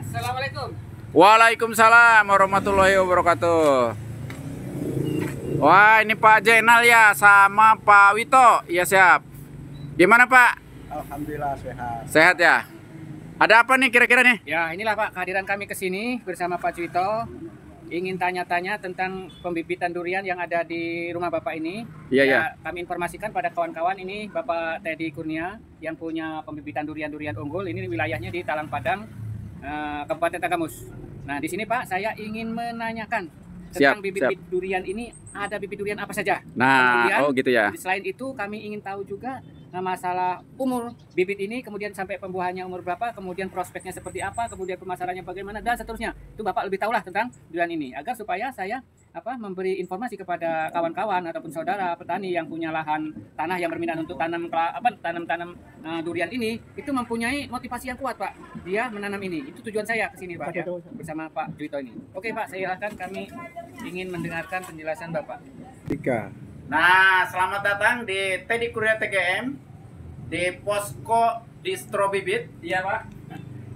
Assalamualaikum. Waalaikumsalam warahmatullahi wabarakatuh. Wah, ini Pak Jenal ya sama Pak Wito. Iya siap. Gimana Pak? Alhamdulillah sehat. Sehat ya? Ada apa nih kira-kira nih? Ya, inilah Pak kehadiran kami ke sini bersama Pak Cuito. Ingin tanya-tanya tentang pembibitan durian yang ada di rumah Bapak ini. Iya, Ya, iya. Kami informasikan pada kawan-kawan ini Bapak Teddy Kurnia yang punya pembibitan durian-durian unggul. Ini wilayahnya di Talang Padang, eh, Kabupaten Tagamus. Nah, di sini Pak, saya ingin menanyakan tentang Siap, bibit-bibit durian ini ada bibit durian apa saja? Nah, Kemudian, oh gitu ya. Selain itu kami ingin tahu juga nah, masalah umur bibit ini, kemudian sampai pembuahannya umur berapa, kemudian prospeknya seperti apa, kemudian pemasarannya bagaimana dan seterusnya. Itu Bapak lebih tahulah tentang durian ini agar supaya saya apa memberi informasi kepada kawan-kawan ataupun saudara petani yang punya lahan tanah yang berminat untuk tanam apa tanam-tanam uh, durian ini itu mempunyai motivasi yang kuat Pak. Dia menanam ini. Itu tujuan saya ke sini Pak ya, bersama Pak Juito ini. Oke Pak, saya silakan kami ingin mendengarkan penjelasan Bapak. Tiga. Nah, selamat datang di Teddy Kurnia TGM di Posko Distro Bibit, iya Pak.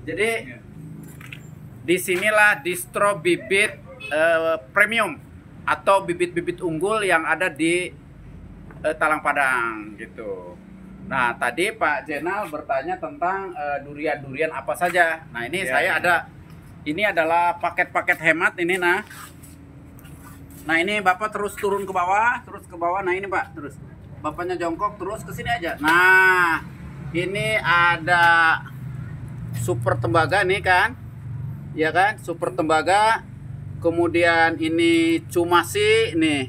Jadi di sinilah distro bibit eh, premium atau bibit-bibit unggul yang ada di eh, Talang Padang gitu. Nah, tadi Pak Jenal bertanya tentang eh, durian-durian apa saja. Nah, ini Ya, saya ya. ada ini adalah paket-paket hemat ini nah. Nah, ini Bapak terus turun ke bawah, terus ke bawah. Nah, ini Pak, terus. Bapaknya jongkok terus ke sini aja. Nah, ini ada super tembaga nih kan. Ya kan? Super tembaga. Kemudian ini cumasi nih.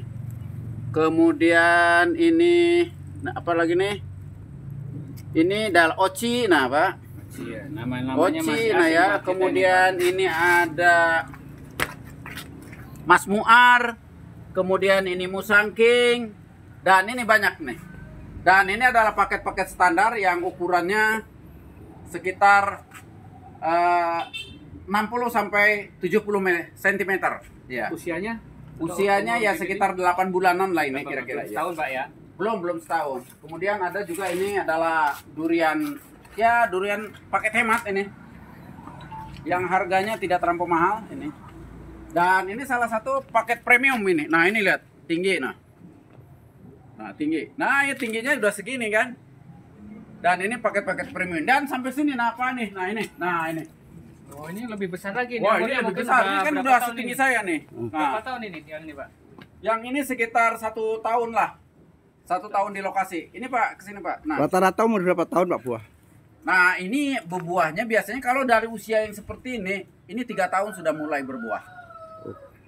Kemudian ini nah, apa lagi nih? Ini dal oci nah, Pak. Iya, nama-namanya Oci masih nah ya. kita ini, Kemudian ini ada Mas Muar. Kemudian ini Musangking. Dan ini banyak nih. Dan ini adalah paket-paket standar yang ukurannya sekitar eh, 60 sampai 70 me- cm. Ya. Usianya? Usianya ya sekitar 8 bulanan lah ini kira-kira ya. Setahun Pak ya? Belum, belum setahun. Kemudian ada juga ini adalah durian ya durian paket hemat ini. Yang harganya tidak terlampau mahal ini. Dan ini salah satu paket premium ini. Nah, ini lihat, tinggi nah. Nah, tinggi. Nah, ya tingginya udah segini kan. Dan ini paket-paket premium. Dan sampai sini nah apa nih? Nah, ini. Nah, ini. Oh ini lebih besar lagi. Wah, ini lebih besar. Ini kan berapa udah setinggi ini? saya nih. Berapa Nah, tahun ini yang ini Pak? yang ini sekitar satu tahun lah. Satu tahun di lokasi. Ini Pak, ke sini Pak. Nah, Rata-rata umur berapa tahun Pak Buah? Nah ini berbuahnya biasanya kalau dari usia yang seperti ini, ini tiga tahun sudah mulai berbuah.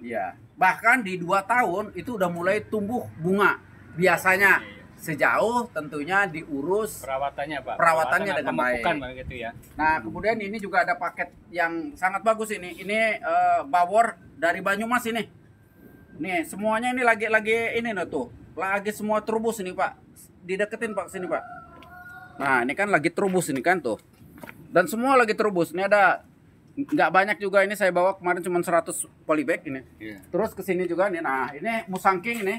Iya. Bahkan di dua tahun itu udah mulai tumbuh bunga. Biasanya sejauh tentunya diurus. Perawatannya Pak. Perawatannya Perawatan dengan baik. begitu ya. Nah kemudian ini juga ada paket yang sangat bagus ini. Ini eh, bawor dari Banyumas ini. Nih semuanya ini lagi lagi ini nih tuh, lagi semua terubus ini Pak. Dideketin Pak sini Pak. Nah ini kan lagi terubus ini kan tuh. Dan semua lagi terubus. Ini ada nggak banyak juga ini saya bawa kemarin cuma 100 polybag ini. Iya. Terus ke sini juga nih. Nah ini musangking ini.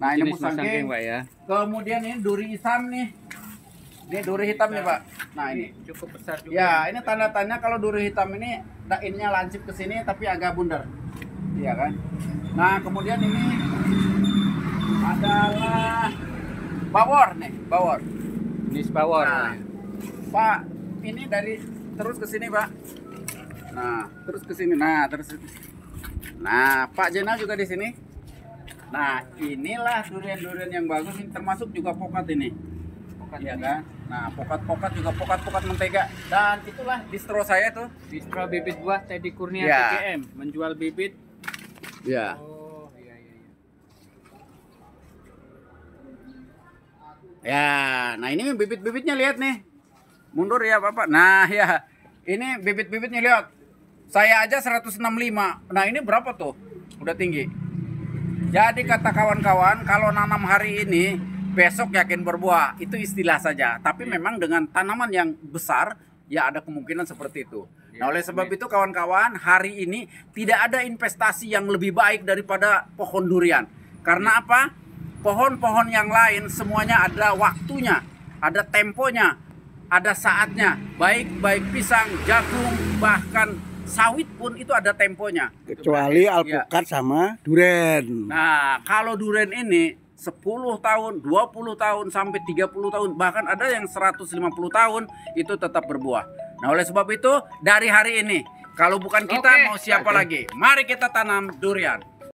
Nah ini musangking. musangking, Pak ya. Kemudian ini duri hitam nih. Ini duri hitam nih Pak. Nah ini. cukup besar juga. Ya, ini tanda-tanda kalau duri hitam ini dainnya lancip ke sini tapi agak bundar. Iya kan? Nah, kemudian ini adalah bawor nih, bawor. Jenis bawor. Nah, Pak, ini dari terus ke sini, Pak. Nah, terus ke sini. Nah, terus Nah, Pak Jenal juga di sini. Nah, inilah durian-durian yang bagus ini termasuk juga pokat ini. Pokat ini. kan? Nah, pokat-pokat juga pokat-pokat mentega. Dan itulah distro saya tuh. Distro bibit buah Teddy Kurnia Ya. TGM menjual bibit. Ya. Oh, iya iya iya. Ya, nah ini bibit-bibitnya lihat nih. Mundur ya, Bapak. Nah, ya. Ini bibit-bibitnya lihat. Saya aja 165. Nah, ini berapa tuh? Udah tinggi. Jadi kata kawan-kawan, kalau nanam hari ini, besok yakin berbuah. Itu istilah saja. Tapi memang dengan tanaman yang besar, ya ada kemungkinan seperti itu. Nah, oleh sebab itu kawan-kawan, hari ini tidak ada investasi yang lebih baik daripada pohon durian. Karena apa? Pohon-pohon yang lain semuanya ada waktunya, ada temponya. ada saatnya. Baik baik pisang, jagung, bahkan sawit pun itu ada temponya. Kecuali alpukat sama duren. Nah, kalau duren ini 10 tahun, 20 tahun sampai 30 tahun, bahkan ada yang 150 tahun itu tetap berbuah. Nah, oleh sebab itu dari hari ini kalau bukan kita Oke. mau siapa lagi? Mari kita tanam durian.